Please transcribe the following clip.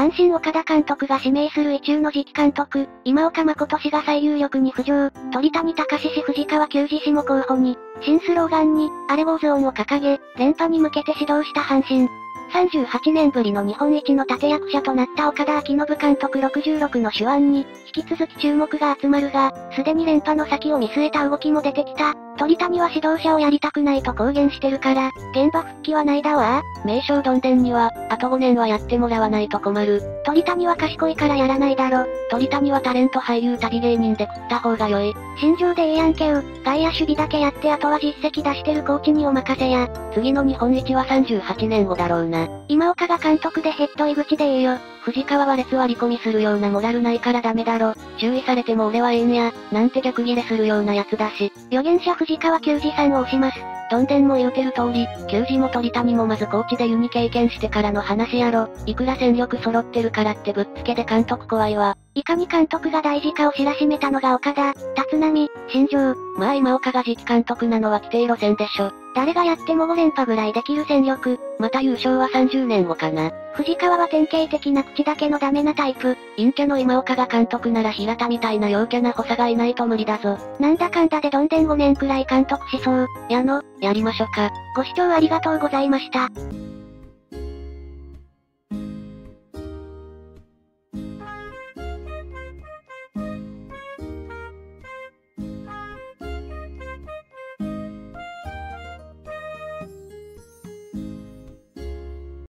阪神岡田監督が指名する異中の次期監督、今岡誠氏が最有力に浮上、鳥谷隆氏藤川球児氏も候補に、新スローガンに、アレゴーゾーンを掲げ、連覇に向けて指導した阪神。38年ぶりの日本一の立役者となった岡田昭信監督66の手腕に、引き続き注目が集まるが、すでに連覇の先を見据えた動きも出てきた。鳥谷は指導者をやりたくないと公言してるから、現場復帰はないだわ名称どんでんには、あと5年はやってもらわないと困る。鳥谷は賢いからやらないだろ。鳥谷はタレント俳優旅芸人で食った方が良い。心情でええやんけう。外野守備だけやってあとは実績出してるコーチにお任せや。次の日本一は38年後だろうな。今岡が監督でヘッド井口でええよ。藤川は列割り込みするようなモラルないからダメだろ。注意されても俺はええんや、なんて逆ギレするようなやつだし。予言者藤川球児さんを押します。どんでんも言うてる通り、球児も鳥谷もまずコーチで湯に経験してからの話やろ。いくら戦力揃ってるからってぶっつけで監督怖いわ。いかに監督が大事かを知らしめたのが岡田、立浪、新庄。まあ今岡が次期監督なのは規定路線でしょ。誰がやっても5連覇ぐらいできる戦力。また優勝は30年後かな。藤川は典型的な口だけのダメなタイプ。陰キャの今岡が監督なら平田みたいな陽キャな補佐がいないと無理だぞ。なんだかんだでどんでん5年くらい監督しそう。やの、やりましょか。ご視聴ありがとうございました。